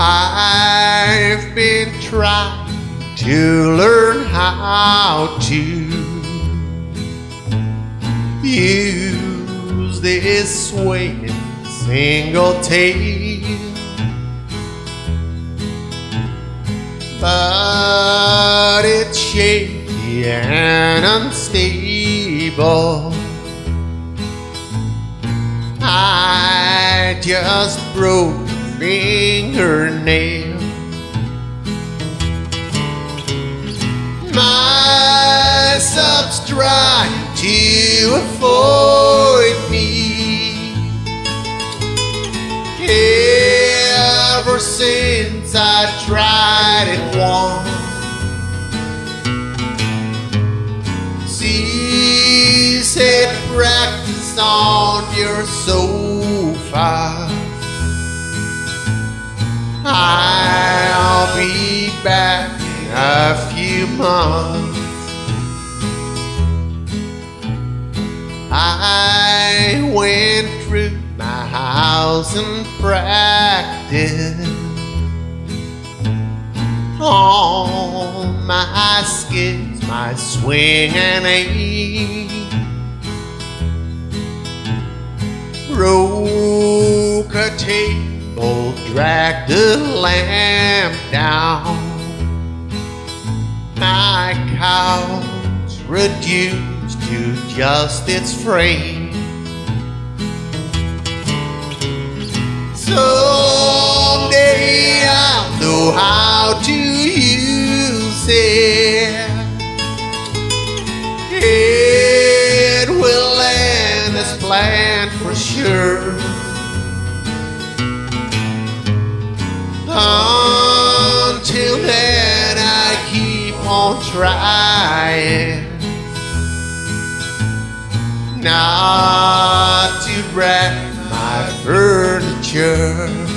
I've been trying to learn how to use this swaying single tail. But it's shaky and unstable. I just broke fingernail. My sub's trying to avoid me. Ever since I tried it once. She said practice on your sofa. I'll be back in a few months. I went through my house and practiced on my skids, my swing and aim. Broke a table, dragged a lamp down. My couch reduced to just its frame. Someday I'll know how to use it. It will land as planned for sure. Until then, I keep on trying not to wreck my furniture.